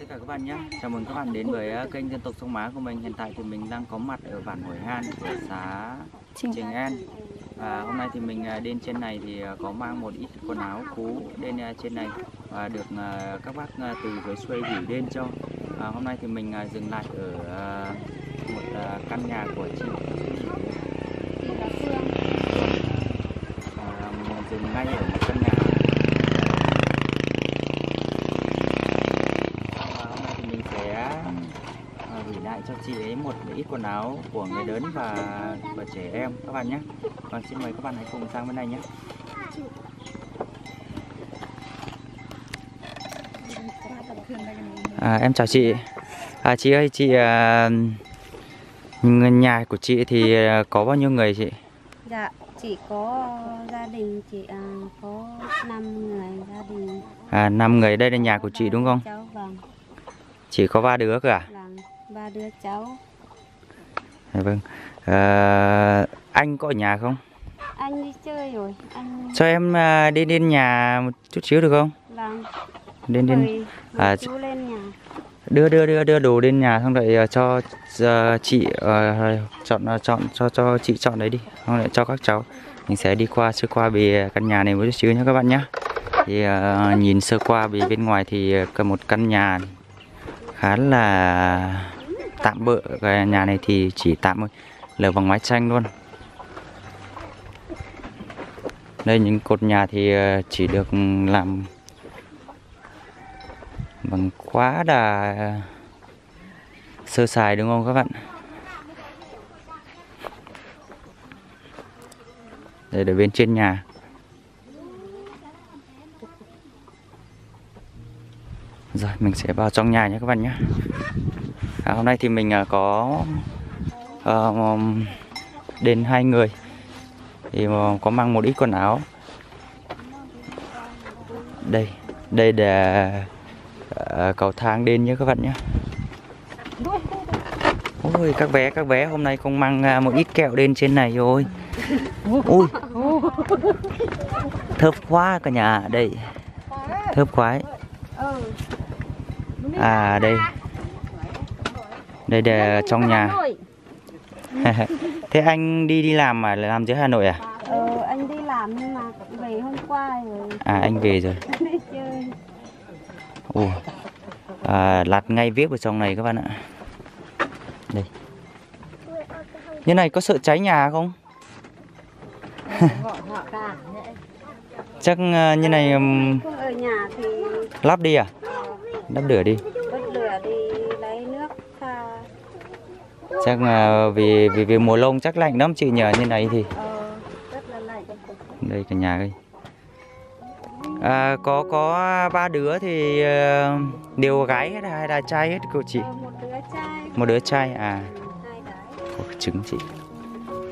tất cả các bạn nhé. Chào mừng các bạn đến với ờ, kênh dân tộc sông Má của mình. Hiện tại thì mình đang có mặt ở bản Hồi Han của xã Trình An. Và hôm nay thì mình ờ, đến trên này thì ờ, có mang một ít quần áo cũ lên ờ, trên này và được các bác từ dưới xuôi gửi đến cho. À, hôm nay thì mình dừng lại ở một căn nhà của chị. À, mình dừng ngay ở một căn nhà và hôm nay thì mình sẽ à, gửi lại cho chị ấy một ít quần áo của người lớn và và trẻ em các bạn nhé. Còn xin mời các bạn hãy cùng sang bên này nhé. À, em chào chị. À, chị ơi, chị à, nhà của chị thì à, có bao nhiêu người chị? Dạ, chỉ có gia đình chị à, có 5 người gia đình. À, năm người đây là nhà của chị đúng không? Cháu vâng, Chỉ có ba đứa cơ à? vâng, ba đứa cháu. Dạ vâng. À, anh có ở nhà không? Anh đi chơi rồi, anh Cho em à, đi đến nhà một chút xíu được không? vâng, Đến đến à, chú lên nhà. đưa đưa đưa đưa đồ đến nhà xong rồi à, cho à, chị à, chọn à, chọn cho cho chị chọn đấy đi, xong lại cho các cháu. Mình sẽ đi qua sơ qua về căn nhà này một chút xíu nhé các bạn nhé. Thì à, nhìn sơ qua về bên ngoài thì có một căn nhà khá là tạm bỡ Cái nhà này thì chỉ tạm thôi, lợp bằng mái tranh luôn. Đây những cột nhà thì ờ, chỉ được ừ, làm bằng quá là sơ sài đúng không các bạn? Đây ở bên trên nhà. Rồi mình sẽ vào trong nhà nhé các bạn nhé à, hôm nay thì mình à, có uh, đến hai người. Thì ờ, có mang một ít quần áo. Đây đây là uh, ờ, cầu thang đến nhé các bạn nhé. Ôi các bé các bé hôm nay không mang uh, một ít kẹo lên trên này rồi. Ui. Thơm quá cả nhà đây. Thơm quá ấy. à đây đây là trong nhà thế anh đi đi làm mà làm dưới Hà Nội à Ờ, anh đi làm nhưng mà về hôm qua rồi à anh về rồi. Ồ, à, lạt ngay viết vào trong này các bạn ạ. Đây. Như này có sợ cháy nhà không? Chắc à, như này thì lắp đi à? Lắp lửa đi. Chắc là vì vì vì mùa lông chắc lạnh lắm chị nhờ như này thì. Ờ. Đây cả nhà ơi. À, có có ba đứa thì ờ, đều gái hết hay là trai hết cô chị? Ờ, một đứa trai, à. Có trứng chị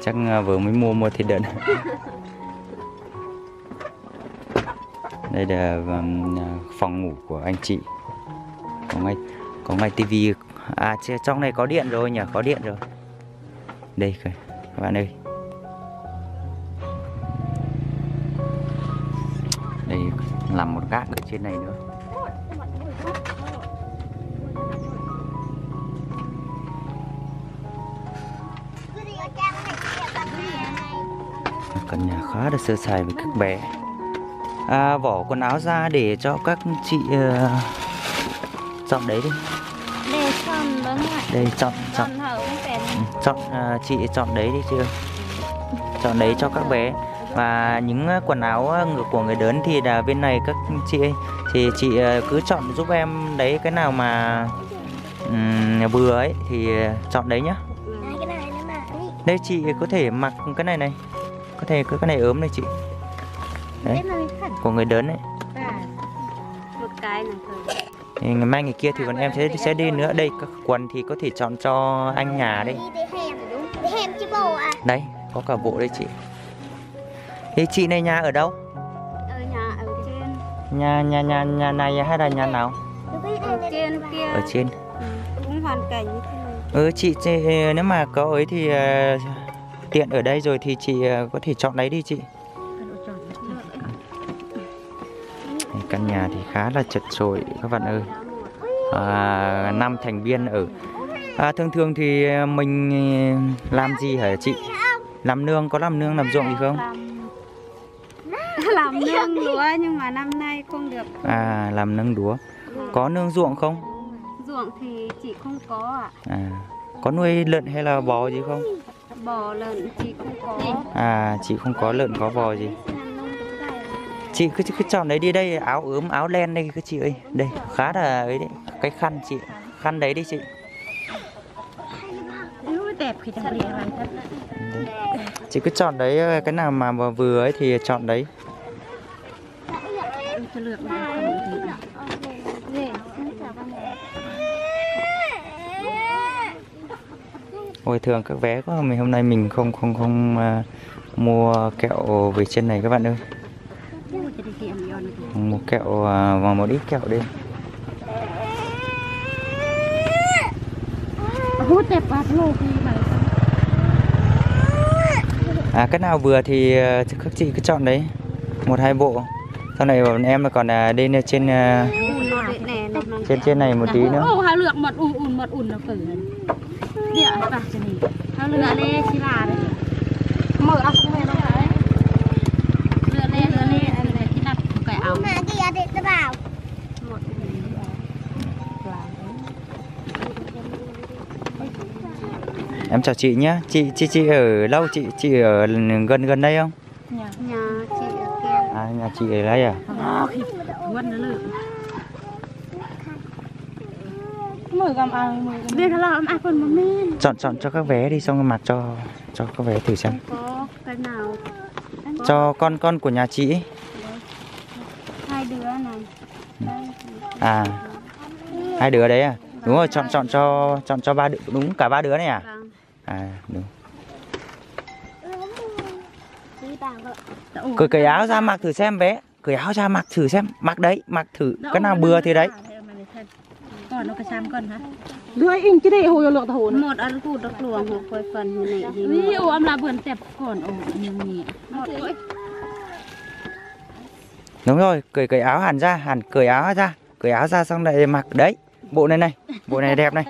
Chắc vừa mới mua mua thịt đợn Đây là phòng ngủ của anh chị Có ngay có ngay tivi À trong này có điện rồi nhỉ? Có điện rồi. Đây các bạn ơi. Đây làm một gác ở trên này nữa. Căn nhà khá là sơ sài với các bé. À, vỏ quần áo ra để cho các chị ờ, uh, chọn đấy đi đây chọn chọn. ừ, chọn à, chị chọn đấy đi chưa? Chọn đấy cho các bé. Và những quần áo của người lớn thì là bên này các chị thì chị à, cứ chọn giúp em đấy cái nào mà vừa ấy thì chọn đấy nhá. Đây chị có thể mặc cái này này. Có thể cứ cái này ốm này chị. Đấy của người lớn đấy Một cái này thôi. Ngày mai ngày kia thì bọn em sẽ sẽ đi nữa. Đây các quần thì có thể chọn cho anh nhà đây. Đấy có cả bộ đây chị. Thì chị này nhà ở đâu? Ở nhà ở trên, nhà nhà nhà nhà này hay là nhà nào? Ở trên kia. ở trên. Ừ, cũng hoàn cảnh như thế này. ừ chị, chị nếu mà có ấy thì ờ, tiện ở đây rồi thì chị ờ, có thể chọn lấy đi chị căn nhà thì khá là chật chội các bạn ơi. À, năm thành viên ở. À, thường thường thì mình làm gì hả chị? Làm nương có làm nương làm ruộng gì không? Làm nương lúa nhưng mà năm nay không được. À làm nương lúa. Có nương ruộng không? Ruộng thì chị không có ạ. À có nuôi lợn hay là bò gì không? Bò lợn chị không có. À chị không có lợn có bò gì chị cứ cứ chọn đấy đi đây áo ướm áo len đây các chị ơi. Đây khá là ấy đấy cái khăn chị khăn đấy đi chị. Đẹp khi đặc biệt chị cứ chọn đấy cái nào mà vừa ấy thì chọn đấy. Ôi thường các vé của mình hôm nay mình không không không uh, mua kẹo về trên này các bạn ơi một kẹo uh, và một ít kẹo đi. À cái nào vừa thì uh, các chị cứ chọn đấy. Một hai bộ. Sau này bọn em còn uh, lên trên trên trên này một tí nữa. Ồ, hai lượng một ùn ùn một ùn là cử địa bạc cho này hai lượng lê chi là đấy. Mở áo xuống về nó đấy lựa lê lựa lê lựa lê khi đặt cái áo Để tao bảo em chào chị nhé chị chị chị ở lâu chị chị ở gần gần đây không? Nhà. Nhà chị ở kia. À nhà chị ở đây à? Mà men chọn chọn cho các vé đi xong mặc cho cho các vé thử xem. Có cái nào. Cho con con của nhà chị đứa này. Đây. à hai đứa đấy à? Đúng rồi chọn chọn cho chọn cho ba đứa đúng cả ba đứa này à? Vâng. à đúng. Cởi cởi áo ra mặc thử xem bé. Cởi áo ra mặc thử xem. Mặc đấy mặc thử cái nào bừa thì đấy. còn nó cái xăm con hả? Lưỡi in cái này hồi lượng hồ một ăn củ đất luồng một quay phần như này Ví dụ em là vườn tẹp còn ổ nhiều nhỉ. Một đúng rồi cởi cởi áo hẳn ra hẳn cởi áo ra cởi áo ra xong lại mặc đấy bộ này này bộ này đẹp này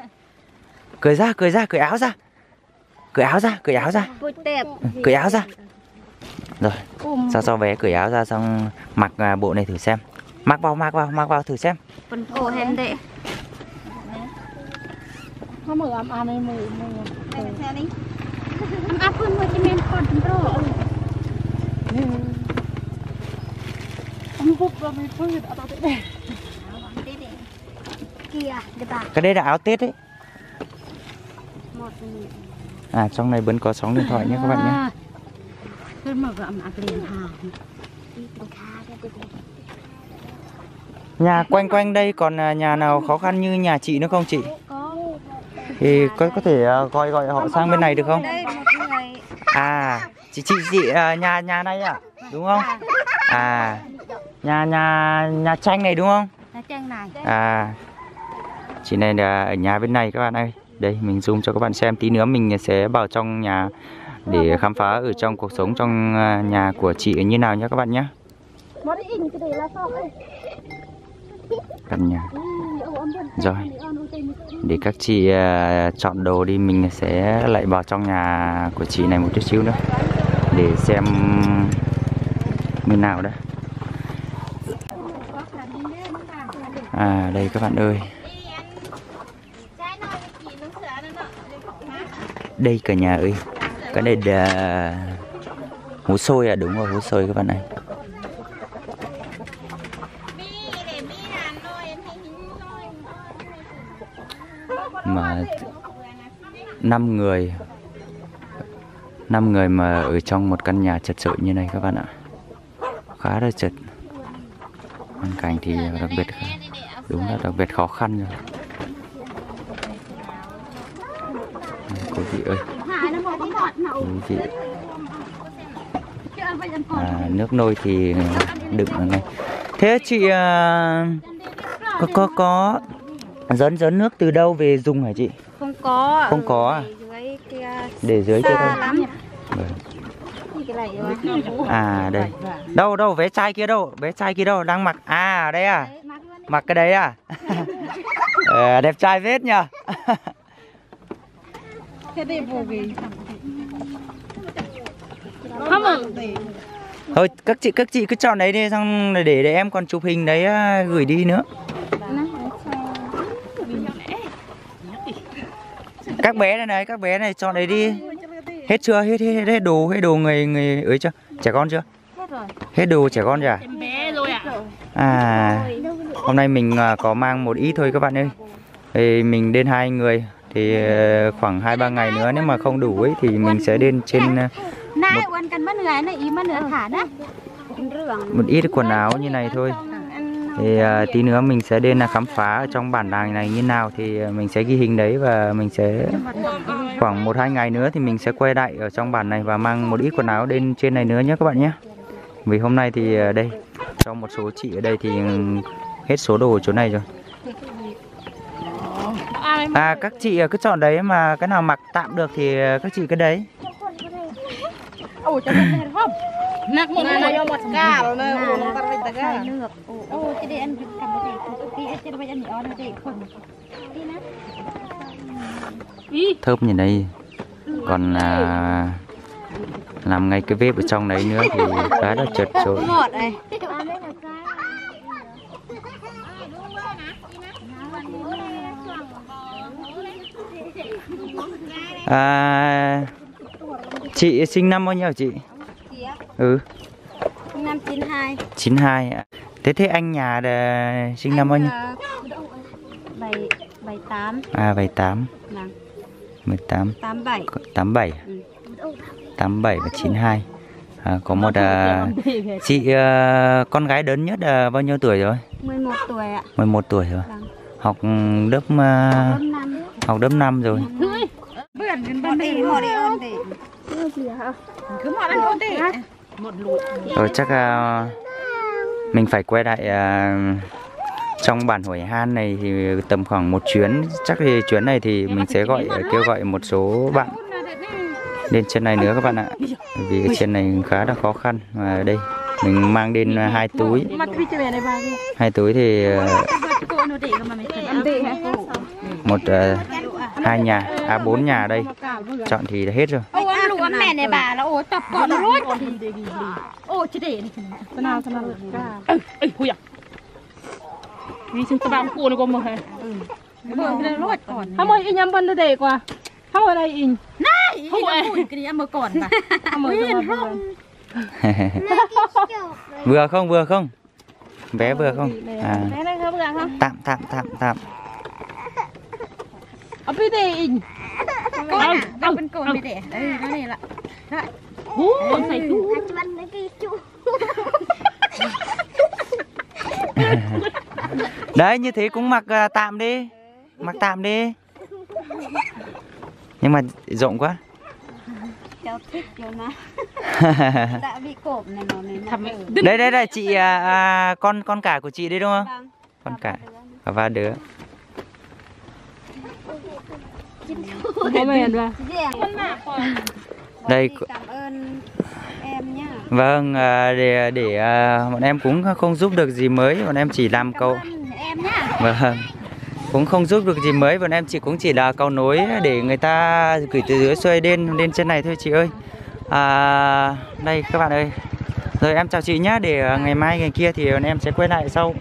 cởi ra cởi ra cởi áo ra cởi áo ra cởi áo ra cởi áo ra rồi sao cho bé cởi áo ra xong mặc à, bộ này thử xem mặc vào mặc vào mặc vào thử xem hèn đệ Nó mở mở mở cái men còn rồi Ông phúc ra mới phơi đã tao thế kia để bảo cái đây là áo tết đấy một à trong này vẫn có sóng điện thoại nhé các bạn nhé. Cùng nhà quanh quanh đây còn à, nhà nào khó khăn như nhà chị nữa không chị? Thì có có thể à, gọi gọi họ sang bên này được không? Đây một người. À chị chị chị à, nhà nhà này à? Đúng không? À nhà nhà nhà tranh này đúng không? Là chân này. À chị này là ở nhà bên này các bạn ơi. Đây mình zoom cho các bạn xem. Tí nữa mình sẽ vào trong nhà để khám phá ở trong cuộc sống trong à, nhà của chị như nào nhé các bạn nhé căn nhà. Âm vườn rồi. để các chị à, chọn đồ đi mình sẽ lại vào trong nhà của chị này một chút xíu nữa. Để xem như nào đấy à đây các bạn ơi. Đây cả nhà ơi. Cái này là hố xôi à? Đúng rồi, hố xôi các bạn này. Mà năm người năm người mà ở trong một căn nhà chật chội như này các bạn ạ. Khá là chật hoàn cảnh thì đặc biệt đúng là đặc biệt khó khăn rồi. Quý vị ơi. Quý vị à, nước nôi thì đựng ở này thế chị à, có có có dấn dấn nước từ đâu về dùng hả chị? Không có. Không có à? để dưới kia xa thôi lắm Vâng. cái này mà. À đây. Đâu đâu vé chai kia đâu vé chai kia đâu đang mặc. À đây à. Mặc cái đấy à? Ờ, đẹp trai phết nhờ. Thôi các chị các chị cứ chọn đấy đi xong để để em còn chụp hình đấy à, gửi đi nữa. Các bé này này các bé này chọn đấy đi Hết chưa? Hết hết hết đồ hết đồ người người ấy chưa? Trẻ con chưa? Hết rồi. Hết đồ trẻ con rồi à? Bé rồi ạ. À. Hôm nay mình à, có mang một ít thôi các bạn ơi. Thì mình đến hai người thì à, khoảng 2 3 ngày nữa nếu mà không đủ ấy thì mình sẽ đến trên à, một, một ít quần áo như này thôi thì uh, tí nữa mình sẽ đến là khám phá ở trong bản làng này như nào thì à, mình sẽ ghi hình đấy và mình sẽ khoảng một hai ngày nữa thì mình sẽ quay lại ở trong bản này và mang một ít quần áo lên trên này nữa nhé các bạn nhé. Vì hôm nay thì à, đây cho một số chị ở đây thì ừ, hết số đồ ở chỗ này rồi. À các chị à, cứ chọn đấy mà cái nào mặc tạm được thì các chị cứ đấy nak mo na yo mat ka lo na o nang tar bai ta ga o ti de an jut kam de ti e ti bai an yo na de kon ti na thơm như này. Còn à, làm ngay cái vết ở trong đấy nữa thì cá đã chật rồi à, chị sinh năm bao nhiêu chị? Ừ. 0592. 92 ạ. Thế thế anh nhà là sinh anh năm bao nhiêu? Bảy bảy tám. À bảy tám. Vâng. 18. 87. 87. Ừ. 87 và 92. À, có một à, chị à, con gái lớn nhất à, bao nhiêu tuổi rồi? 11 tuổi ạ. 11 tuổi rồi. Vâng. Học ừ, lớp à, học lớp 5 rồi. Bươn đến đi, đi. Cứ mọi ăn đi. Rồi chắc uh, mình phải quay lại uh, trong bản Hủy Han này thì tầm khoảng một chuyến. Chắc thì chuyến này thì mình sẽ gọi kêu gọi một số bạn lên trên này nữa các bạn ạ. Vì trên này khá là khó khăn và đây mình mang đến hai túi. Hai túi thì một uh, hai nhà, à bốn nhà đây. Chọn thì hết rồi. อ้อันลูกอันแม่ในบ่าแล้วโอ้จับก่อนรู้โอ้จะได้นี่ Thế nào thế nào được ca. Ê, ui à. Vì chúng ta đang cua nó có mà hả? เบื่อเลยรอดก่อน Không ơi, in nhắm bên đây qua. Không ở đây in. เขาบอกพูดกันนี่เมื่อก่อนป่ะ Không ở đây. Không ở vừa không vừa không bé vừa không à đây. Đây không được không? tạm tạm tạm tạm Ở bên đây Đâu, đâu, bên cồn đi đẻ. Đây, nó này lại. Lại. Hú, phải chú. Chú ăn cái kia chú. Đấy, như thế cũng mặc uh, tạm đi. Mặc tạm đi. Nhưng mà rộng quá. Cháu thích kiểu mà. Đã bị cộp này mà mình. Đây đây đây chị à, à, con con cả của chị đấy đúng không? Vâng. Con cả và đứa. có mẹ rồi đây vâng à, để để à, bọn em cũng không giúp được gì mới bọn em chỉ làm câu em nhá. Vâng cũng không giúp được gì mới bọn em chỉ cũng chỉ là cầu nối để người ta gửi từ dưới xuôi lên lên trên này thôi chị ơi. À, đây các bạn ơi. Rồi em chào chị nhé để à, ngày mai ngày kia thì bọn em sẽ quay lại sau.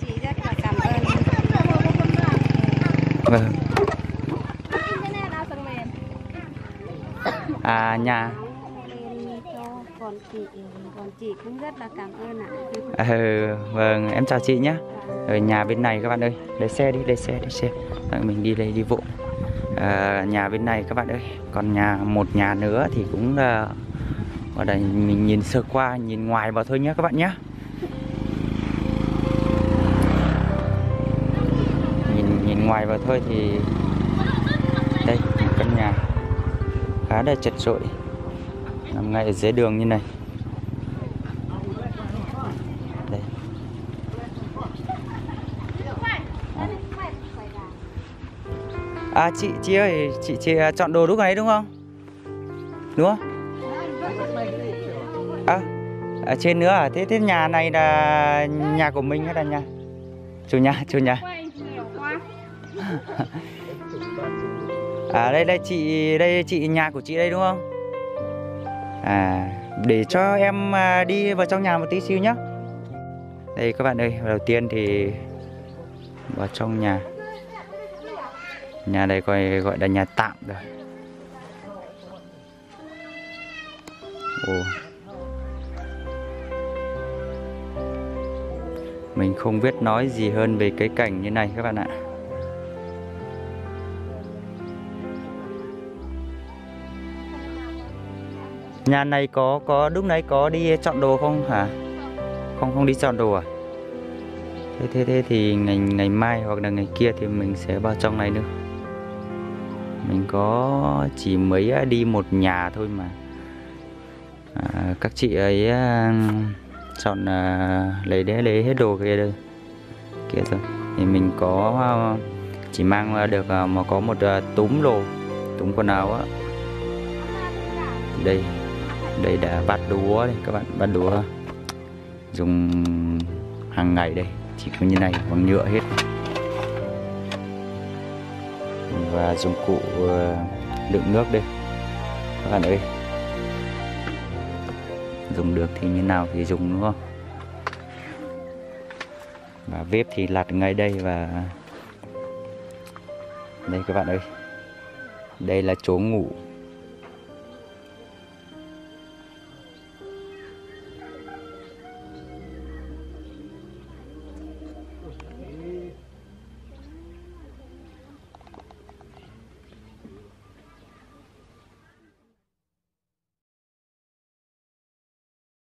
Vâng. À nhà. Còn chị còn chị cũng rất là cảm ơn ạ ừ, vâng em chào chị nhé. Ở nhà bên này các bạn ơi. Lấy xe đi lấy xe lấy xe. Rồi mình đi lấy đi vụ. À, nhà bên này các bạn ơi. Còn nhà một nhà nữa thì cũng là ở đây mình nhìn sơ qua nhìn ngoài vào thôi nhé các bạn nhé. Nhìn nhìn ngoài vào thôi thì khá là chật chội nằm ngay ở dưới đường như này đây À chị chị ơi, chị chị à, chọn đồ lúc này đúng không? Đúng không? À, ở trên nữa à? Thế thế nhà này là nhà của mình hay là nhà chủ nhà chủ nhà? À đây đây chị đây chị nhà của chị đây đúng không? À để cho em à, đi vào trong nhà một tí xíu nhá. Đây các bạn ơi, đầu tiên thì vào trong nhà. Nhà đây coi gọi là nhà tạm rồi. Ồ. Mình không biết nói gì hơn về cái cảnh như này các bạn ạ. Nhà này có có lúc nãy có đi chọn đồ không hả? Không không đi chọn đồ à? Thế thế thế thì ngày ngày mai hoặc là ngày kia thì mình sẽ vào trong này nữa. Mình có chỉ mới à, đi một nhà thôi mà. À, các chị ấy à, chọn à, lấy để lấy hết đồ kia đây. Kia thôi. Thì mình có à, chỉ mang được mà có một túm đồ, túm quần áo á. Đây đây đã bát đúa đây, các bạn bát đúa dùng hàng ngày đây, chỉ có như này, bằng nhựa hết. Và dụng cụ ờ, đựng nước đây. Các bạn ơi. Dùng được thì như nào thì dùng, đúng không? Và bếp thì lặt ngay đây và đây các bạn ơi. Đây là chỗ ngủ.